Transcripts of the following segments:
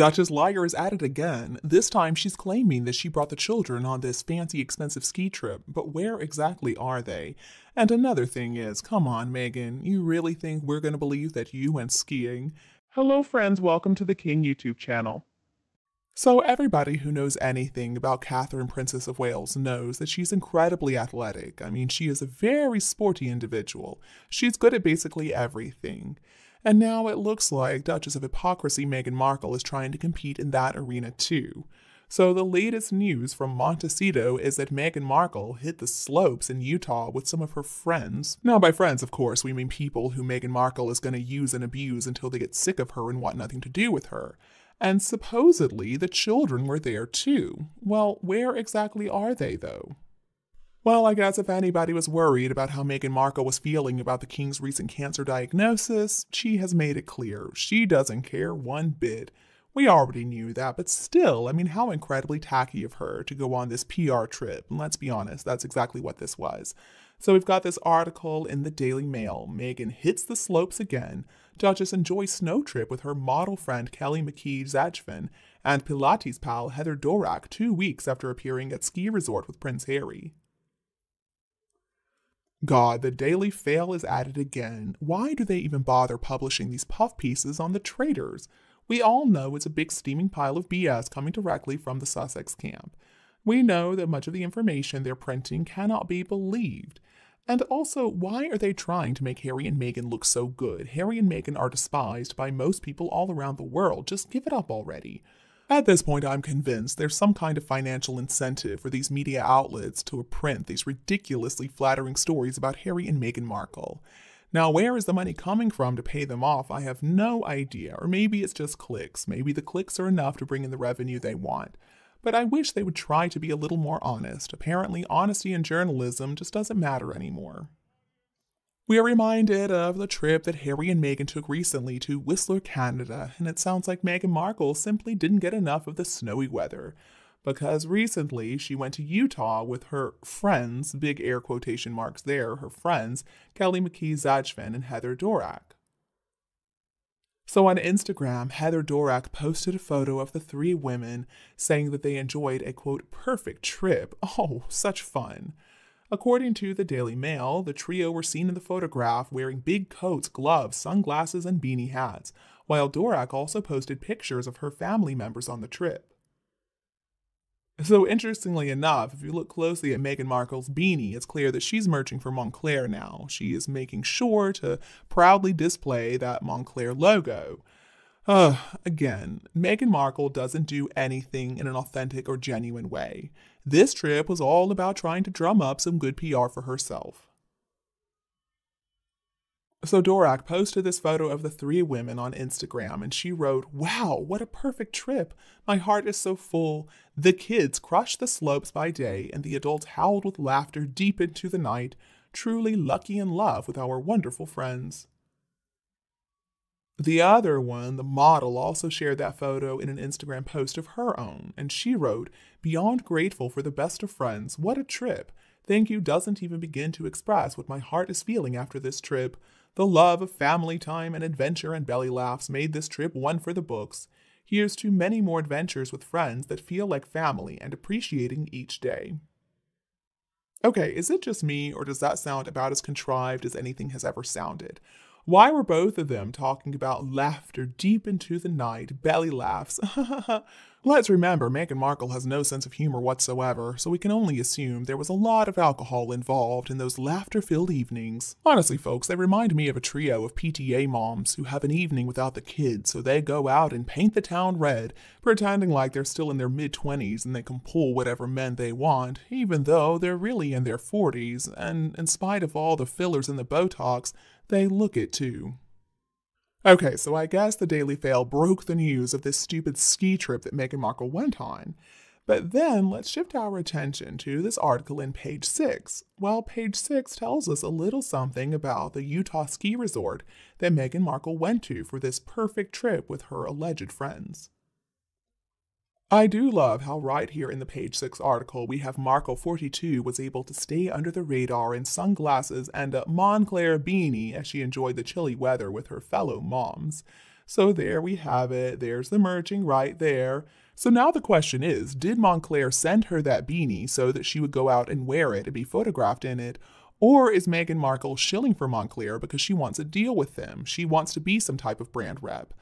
Duchess Liar is at it again. This time she's claiming that she brought the children on this fancy expensive ski trip, but where exactly are they? And another thing is, come on, Meghan, you really think we're going to believe that you went skiing? Hello, friends, welcome to the King YouTube channel. So, everybody who knows anything about Catherine, Princess of Wales, knows that she's incredibly athletic. I mean, she is a very sporty individual. She's good at basically everything. And now it looks like Duchess of Hypocrisy Meghan Markle is trying to compete in that arena too. So the latest news from Montecito is that Meghan Markle hit the slopes in Utah with some of her friends. Now, by friends, of course, we mean people who Meghan Markle is going to use and abuse until they get sick of her and want nothing to do with her. And supposedly the children were there too. Well, where exactly are they, though? Well, I guess if anybody was worried about how Meghan Markle was feeling about the King's recent cancer diagnosis, she has made it clear she doesn't care one bit. We already knew that, but still, I mean, how incredibly tacky of her to go on this PR trip. And let's be honest, that's exactly what this was. So we've got this article in the Daily Mail. Meghan hits the slopes again. Duchess enjoys snow trip with her model friend Kelly McKee Zajfen and Pilates pal Heather Dorak two weeks after appearing at ski resort with Prince Harry. God, the Daily Fail is at it again. Why do they even bother publishing these puff pieces on the traitors? We all know it's a big steaming pile of BS coming directly from the Sussex camp. We know that much of the information they're printing cannot be believed. And also, why are they trying to make Harry and Meghan look so good? Harry and Meghan are despised by most people all around the world. Just give it up already. At this point, I'm convinced there's some kind of financial incentive for these media outlets to print these ridiculously flattering stories about Harry and Meghan Markle. Now, where is the money coming from to pay them off? I have no idea. Or maybe it's just clicks. Maybe the clicks are enough to bring in the revenue they want. But I wish they would try to be a little more honest. Apparently, honesty in journalism just doesn't matter anymore. We are reminded of the trip that Harry and Meghan took recently to Whistler, Canada, and it sounds like Meghan Markle simply didn't get enough of the snowy weather because recently she went to Utah with her friends, big air quotation marks there, her friends, Kelly McKee Zajfen and Heather Dorak. So on Instagram, Heather Dorak posted a photo of the three women saying that they enjoyed a quote perfect trip. Oh, such fun. According to the Daily Mail, the trio were seen in the photograph wearing big coats, gloves, sunglasses, and beanie hats, while Dorak also posted pictures of her family members on the trip. So, interestingly enough, if you look closely at Meghan Markle's beanie, it's clear that she's merching for Moncler now. She is making sure to proudly display that Moncler logo. Again, Meghan Markle doesn't do anything in an authentic or genuine way. This trip was all about trying to drum up some good PR for herself. So Dorak posted this photo of the three women on Instagram and she wrote, Wow, what a perfect trip. My heart is so full. The kids crushed the slopes by day and the adults howled with laughter deep into the night. Truly lucky in love with our wonderful friends. The other one, the model, also shared that photo in an Instagram post of her own, and she wrote, Beyond grateful for the best of friends, what a trip! Thank you doesn't even begin to express what my heart is feeling after this trip. The love of family time and adventure and belly laughs made this trip one for the books. Here's to many more adventures with friends that feel like family and appreciating each day. Okay, is it just me, or does that sound about as contrived as anything has ever sounded? Why were both of them talking about laughter deep into the night, belly laughs? Let's remember, Meghan Markle has no sense of humor whatsoever, so we can only assume there was a lot of alcohol involved in those laughter filled evenings. Honestly, folks, they remind me of a trio of PTA moms who have an evening without the kids, so they go out and paint the town red, pretending like they're still in their mid 20s and they can pull whatever men they want, even though they're really in their 40s, and in spite of all the fillers and the Botox, they look it too. Okay, so I guess the Daily Fail broke the news of this stupid ski trip that Meghan Markle went on. But then let's shift our attention to this article in page 6. Well, page 6 tells us a little something about the Utah ski resort that Meghan Markle went to for this perfect trip with her alleged friends. I do love how right here in the page 6 article we have Markle 42 was able to stay under the radar in sunglasses and a Moncler beanie as she enjoyed the chilly weather with her fellow moms. So there we have it. There's the merching right there. So now the question is Did Moncler send her that beanie so that she would go out and wear it and be photographed in it? Or is Meghan Markle shilling for Moncler because she wants a deal with them? She wants to be some type of brand rep.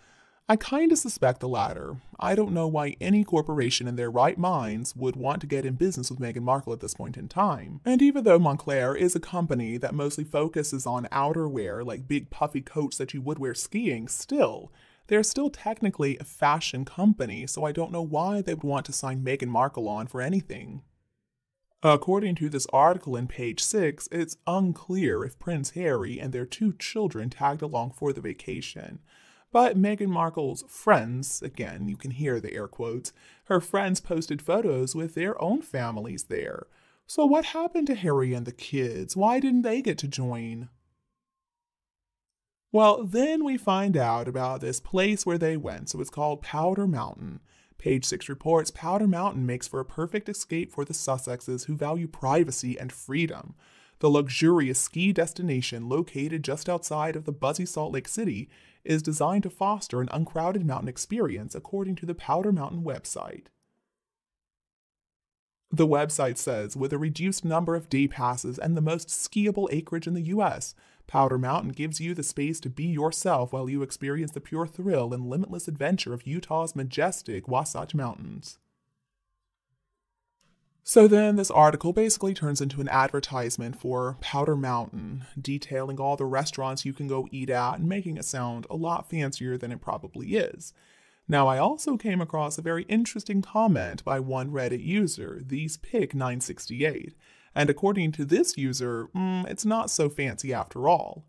I kind of suspect the latter. I don't know why any corporation in their right minds would want to get in business with Meghan Markle at this point in time. And even though Moncler is a company that mostly focuses on outerwear, like big puffy coats that you would wear skiing, still, they're still technically a fashion company, so I don't know why they would want to sign Meghan Markle on for anything. According to this article in page 6, it's unclear if Prince Harry and their two children tagged along for the vacation. But Meghan Markle's friends, again, you can hear the air quotes, her friends posted photos with their own families there. So what happened to Harry and the kids? Why didn't they get to join? Well, then we find out about this place where they went, so it's called Powder Mountain. Page 6 reports Powder Mountain makes for a perfect escape for the Sussexes who value privacy and freedom. The luxurious ski destination, located just outside of the buzzy Salt Lake City, is designed to foster an uncrowded mountain experience, according to the Powder Mountain website. The website says with a reduced number of day passes and the most skiable acreage in the U.S., Powder Mountain gives you the space to be yourself while you experience the pure thrill and limitless adventure of Utah's majestic Wasatch Mountains. So then, this article basically turns into an advertisement for Powder Mountain, detailing all the restaurants you can go eat at and making it sound a lot fancier than it probably is. Now, I also came across a very interesting comment by one Reddit user, These Pick 968 and according to this user, mm, it's not so fancy after all.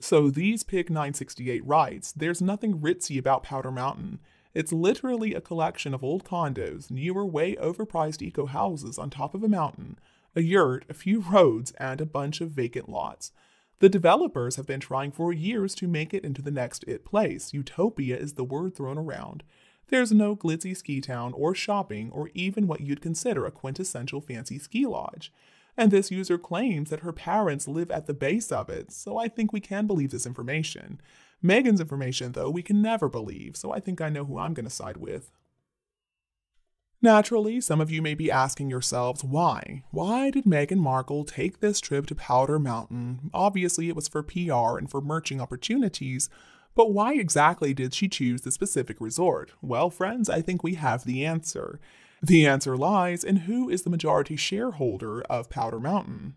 So these Pick 968 writes, there's nothing ritzy about Powder Mountain. It's literally a collection of old condos, newer, way overpriced eco houses on top of a mountain, a yurt, a few roads, and a bunch of vacant lots. The developers have been trying for years to make it into the next it place. Utopia is the word thrown around. There's no glitzy ski town or shopping or even what you'd consider a quintessential fancy ski lodge. And this user claims that her parents live at the base of it, so I think we can believe this information. Meghan's information, though, we can never believe, so I think I know who I'm going to side with. Naturally, some of you may be asking yourselves why? Why did Meghan Markle take this trip to Powder Mountain? Obviously, it was for PR and for merching opportunities, but why exactly did she choose the specific resort? Well, friends, I think we have the answer. The answer lies in who is the majority shareholder of Powder Mountain.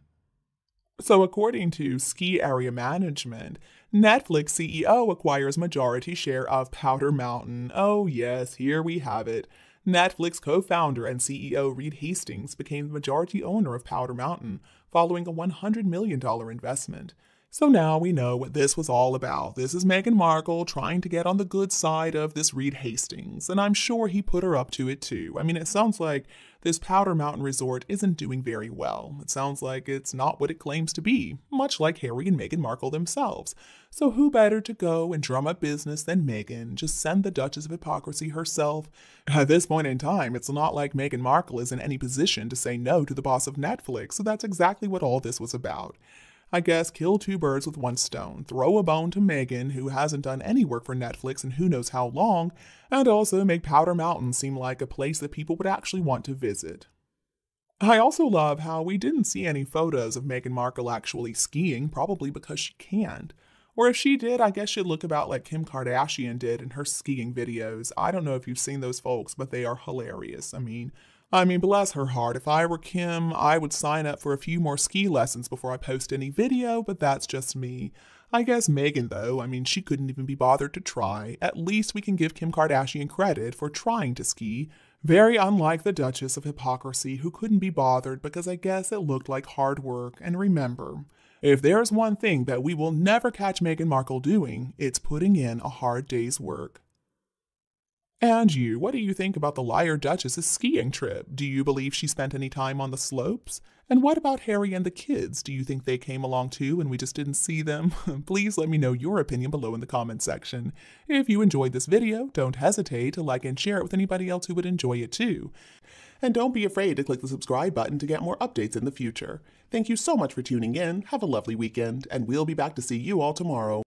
So, according to Ski Area Management, Netflix CEO acquires majority share of Powder Mountain. Oh, yes, here we have it. Netflix co founder and CEO Reed Hastings became the majority owner of Powder Mountain following a $100 million investment. So now we know what this was all about. This is Meghan Markle trying to get on the good side of this Reed Hastings, and I'm sure he put her up to it too. I mean, it sounds like this Powder Mountain Resort isn't doing very well. It sounds like it's not what it claims to be, much like Harry and Meghan Markle themselves. So who better to go and drum up business than Meghan? Just send the Duchess of Hypocrisy herself. At this point in time, it's not like Meghan Markle is in any position to say no to the boss of Netflix, so that's exactly what all this was about. I guess kill two birds with one stone. Throw a bone to Meghan, who hasn't done any work for Netflix in who knows how long, and also make Powder Mountain seem like a place that people would actually want to visit. I also love how we didn't see any photos of Meghan Markle actually skiing, probably because she can't. Or if she did, I guess she'd look about like Kim Kardashian did in her skiing videos. I don't know if you've seen those folks, but they are hilarious. I mean, I mean, bless her heart. If I were Kim, I would sign up for a few more ski lessons before I post any video, but that's just me. I guess Meghan, though, I mean, she couldn't even be bothered to try. At least we can give Kim Kardashian credit for trying to ski. Very unlike the Duchess of Hypocrisy, who couldn't be bothered because I guess it looked like hard work. And remember, if there's one thing that we will never catch Meghan Markle doing, it's putting in a hard day's work. And you, what do you think about the Liar Duchess's skiing trip? Do you believe she spent any time on the slopes? And what about Harry and the kids? Do you think they came along too and we just didn't see them? Please let me know your opinion below in the comments section. If you enjoyed this video, don't hesitate to like and share it with anybody else who would enjoy it too. And don't be afraid to click the subscribe button to get more updates in the future. Thank you so much for tuning in, have a lovely weekend, and we'll be back to see you all tomorrow.